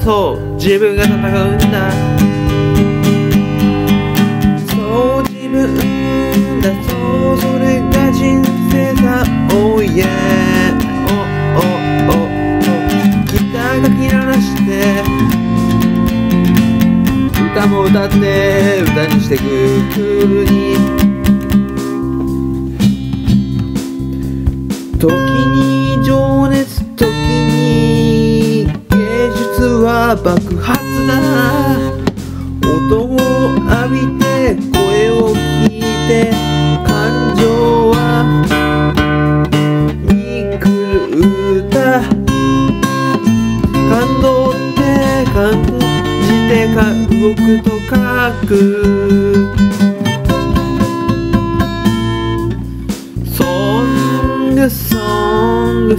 自分が戦うんだ。そう自分だ。そうそれが人生さ Oh yeah おおおお。ギターがきららして。歌も歌って。歌にしてく。クールに。時に情熱時に術は爆発だ。音を浴びて声を聞いて感情はに来る歌感動って感じてか動くと書く。ソング